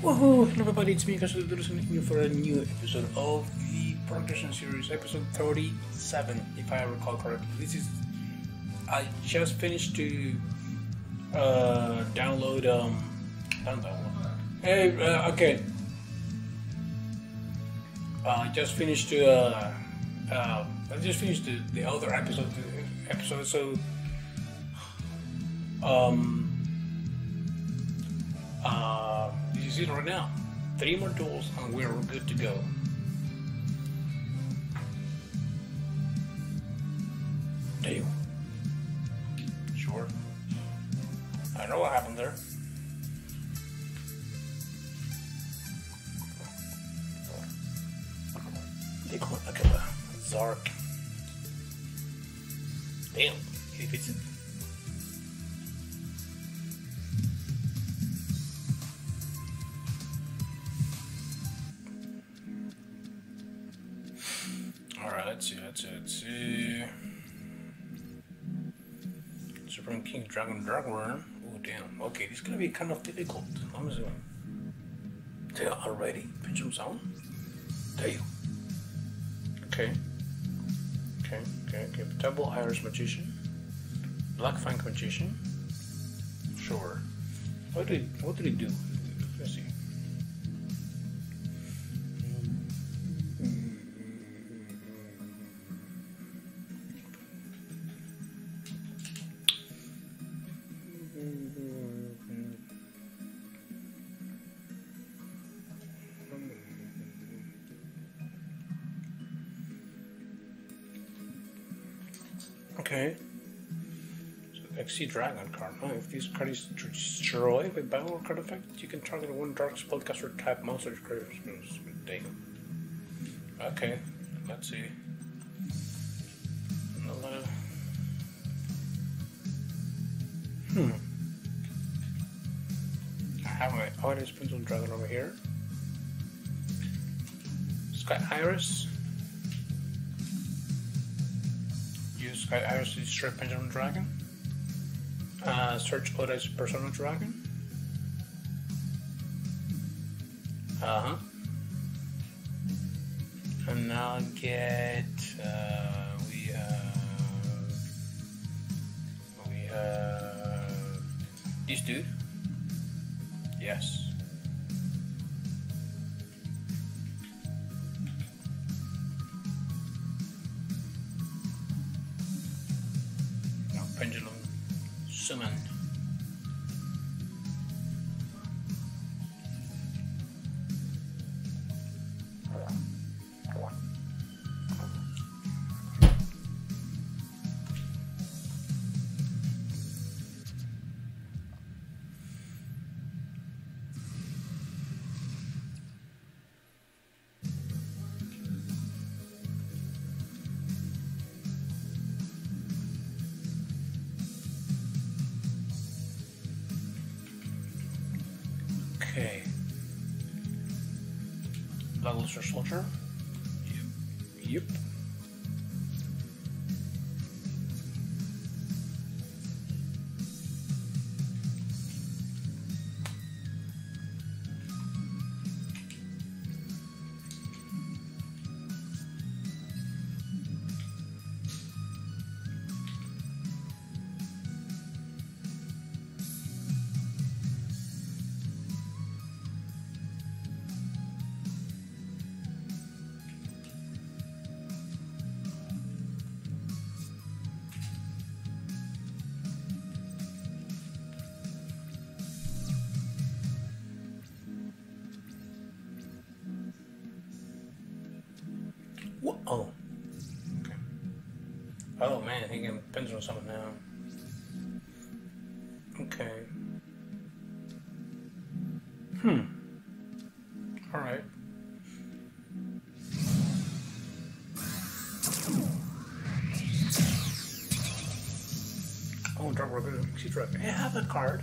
Woohoo! Hello everybody, it's me, Castle Dudson, here for a new episode of the Progression Series, episode 37, if I recall correctly. This is... I just finished to uh, download, um... Download. Hey, uh, okay. Uh, I just finished to, uh... Uh, I just finished the, the other episode, episode, so... Um... Uh, you see it right now. Three more tools and we're good to go. Deal. Sure. I know what happened there. Look at the Z-ARC. Damn, he fits King Dragon Darkwurm. Oh damn. Okay, this is gonna be kind of difficult. I'm assuming. There already? Pendulum Zone? There you. Okay. Okay, okay, okay. Double Iris Magician. Black Fang Magician. Sure. What did what did he do? Okay. So XC Dragon card. Oh, if this card is destroyed with battle card effect, you can target one dark spellcaster type monster creatures. Damn. Okay, let's see. Another. Hmm. I have my Iris Pencil Dragon over here. Sky Iris. Sky Iris destroy Pendulum Dragon. Uh, search Odd-Eyes Persona Dragon. Uh huh. And now get uh, we have we have this dude. Yes. Black Luster Soldier. Oh man, he can pinch on something now. Okay. Hmm. Alright. Oh, Dark Worker, Sea Drug. I have a card.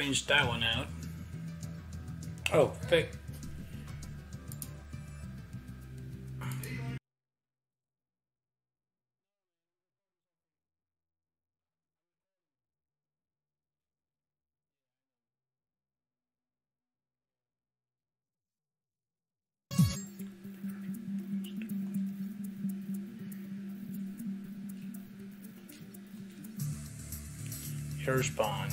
Finished that one out. Oh, thick. Here's Bond.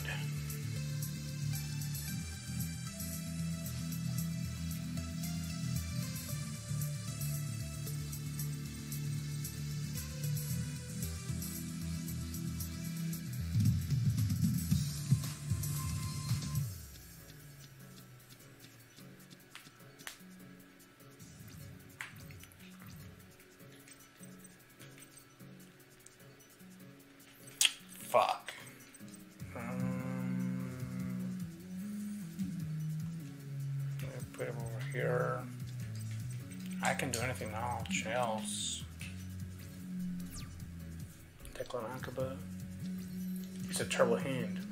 Fuck. Um, put him over here. I can do anything now. Chels. Declan Akaba. It's a terrible hand.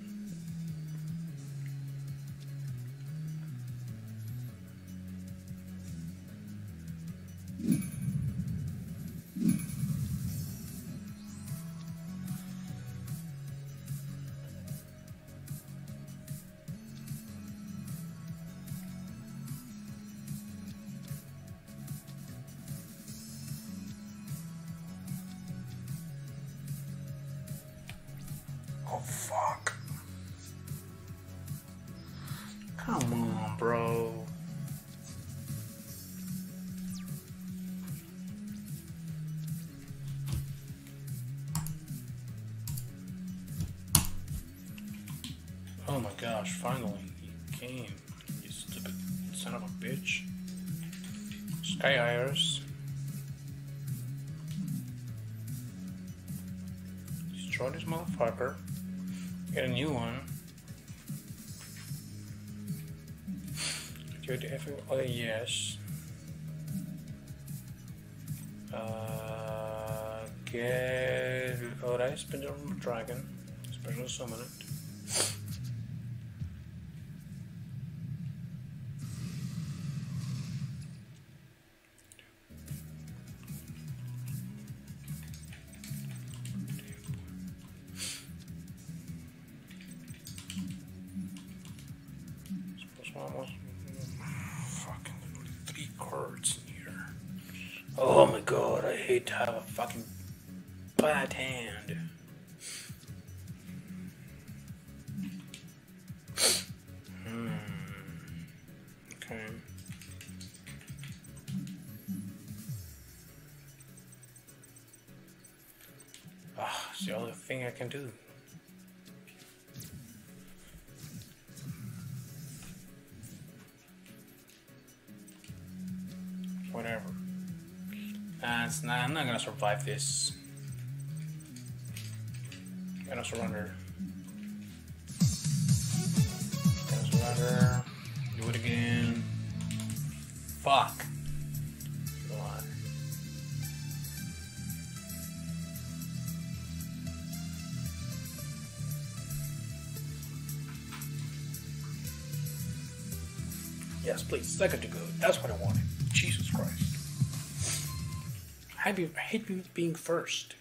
Fuck. Come on, bro. Oh my gosh, finally he came. You stupid son of a bitch. Sky Iris. Destroy this motherfucker. Get a new one. Activate the effing oh yes. Uh, get oh I spin the dragon. Special summon it. Oh my god, I hate to have a fucking bad hand. Hmm. Okay. Ah, it's the only thing I can do. Survive this. Gonna surrender. Gonna surrender. Do it again. Fuck. Yes, please. Second to go. That's what I wanted. Jesus Christ. I hate, I being first.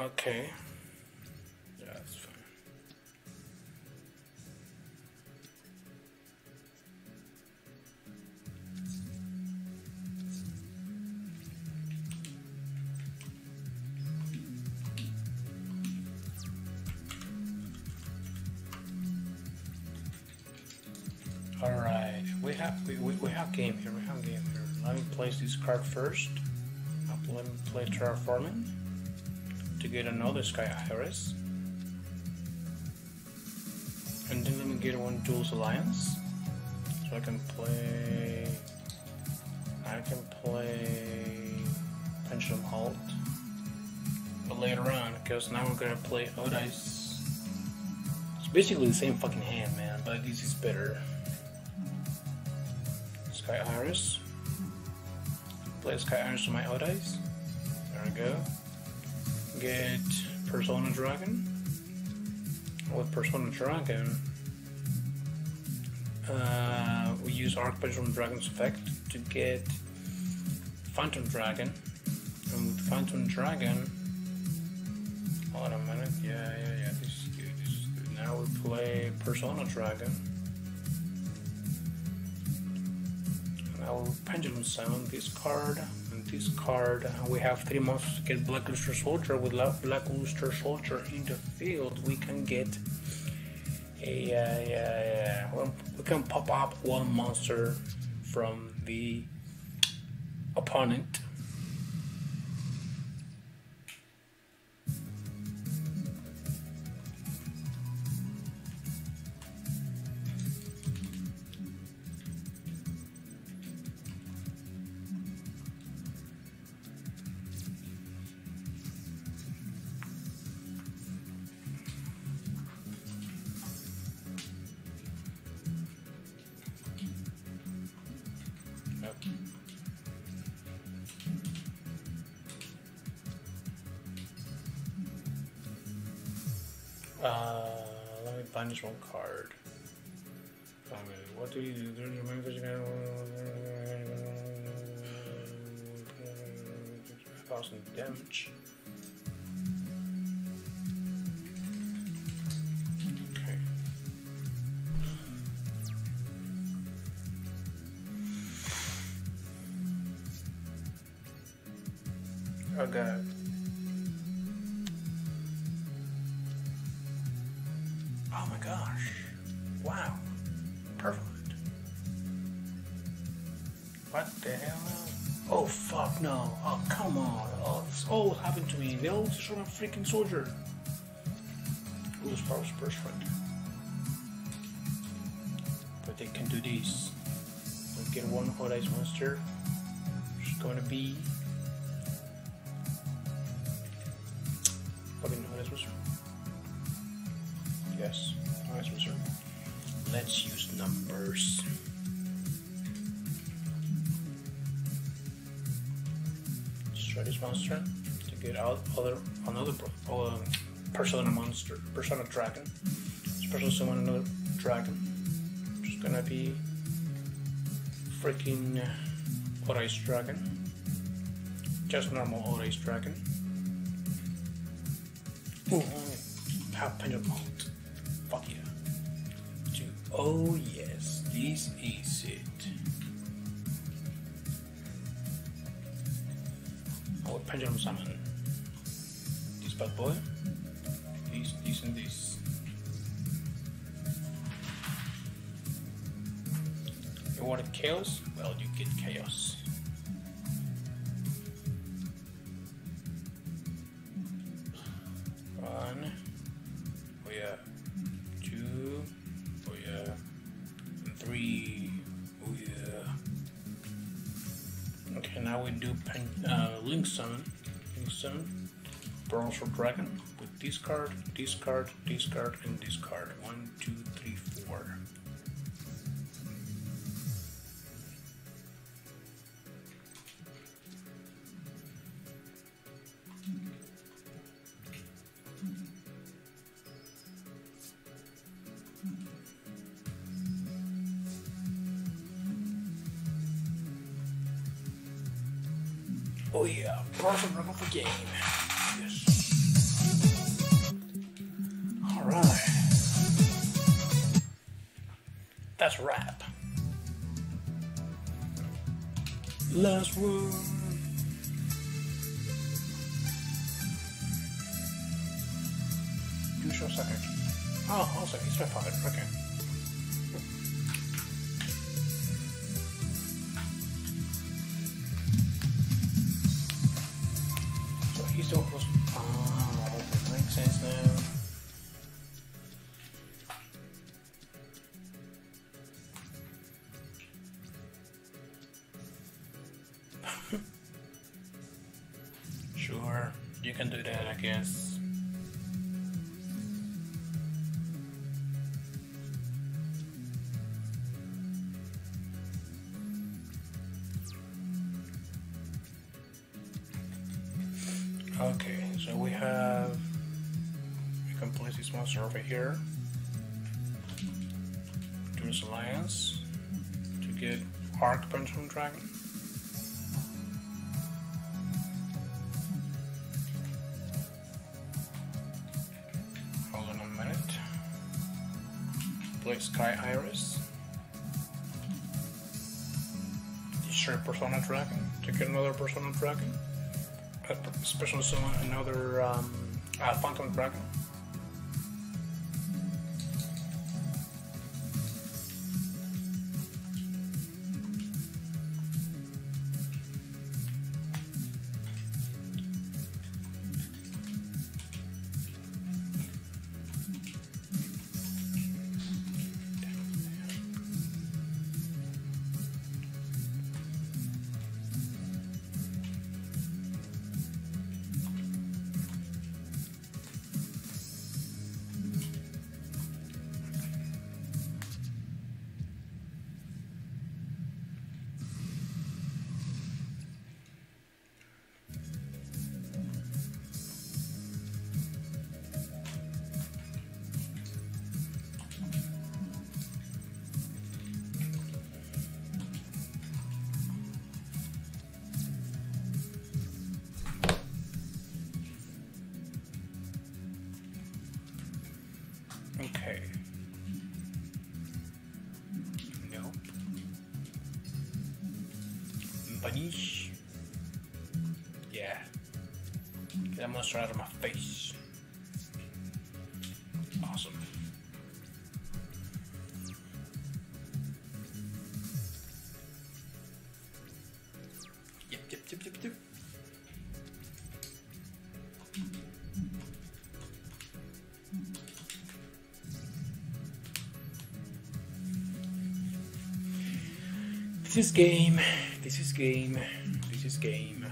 Okay. Yeah, that's fine. All right, we have we, we, we have game here. Let me place this card first. Let me play terraforming to get another sky iris, and then let me get one Duelist Alliance, so I can play. I can play pendulum halt, but later on, because now we're gonna play Odd-Eyes. It's basically the same fucking hand, man, but this is better. Sky Iris. Play Sky Iris to my Odd-Eyes. There we go. Get Persona Dragon. with Persona Dragon, uh, we use Arc Pendulum Dragon's effect to get Phantom Dragon. And with Phantom Dragon, hold on a minute, yeah, yeah, yeah, this is good, this is good. Now we play Persona Dragon. We Pendulum Summon this card, and this card, we have three months to get Black Luster Soldier. With Black Luster Soldier in the field, we can get a, yeah, we can pop up one monster from the opponent. Uh, let me banish one card. I what do you do? Thousand damage. Okay. Okay. Oh no. Oh come on. Oh, this all happened to me. They all shot a freaking soldier. Who's Power's first friend? But they can do this. We'll get one Odd-Eyes monster. It's gonna be fucking Odd-Eyes monster. Yes, nice reserve. Let's use numbers. Monster to get out other another uh, persona monster, persona dragon. Special summon another dragon. It's gonna be freaking Odd-Eyes Dragon. Just normal Ice Dragon. Ooh, have pendulum. Fuck yeah. Oh yes, this pendulum summon. This bad boy. This, and this. You want chaos? Well, you get chaos. For Dragon with this card, this card, this card, and this card. One, two, three, four. Oh yeah, perfect rubber for game. Use your second key. Oh, also, it's my pocket. Okay. Over here. Duelist Alliance to get Arc Pendulum Dragon. Hold on a minute. Play Sky Iris. Destroy Persona Dragon to get another Persona Dragon. Special summon another um, uh, Phantom Dragon. Banish. Yeah. Get that monster out of my face. Awesome. Yep, yep, yep, yep, yep. This game. This is game. This is game.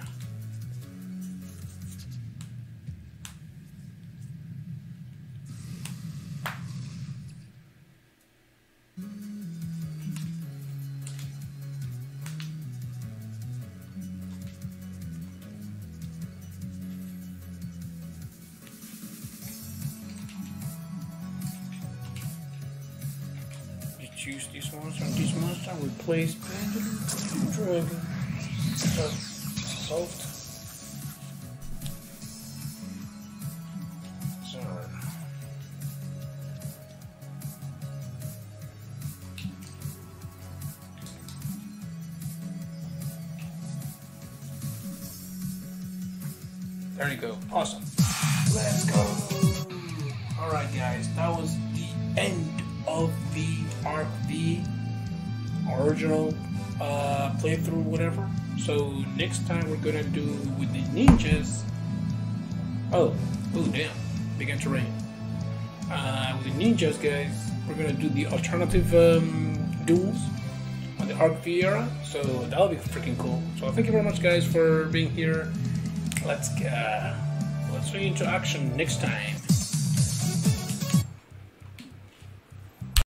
You choose this monster and this monster, replace Pendulum Dragon. Uh, so, solved. There you go. Awesome. Let's go. Alright, guys, that was the end of the RV original uh, playthrough, whatever. So next time we're gonna do with the ninjas. Oh, oh damn! Began to rain. Uh, with the ninjas, guys, we're gonna do the alternative um, duels on the Arc era. So that'll be freaking cool. So thank you very much, guys, for being here. Let's uh, let's swing into action next time.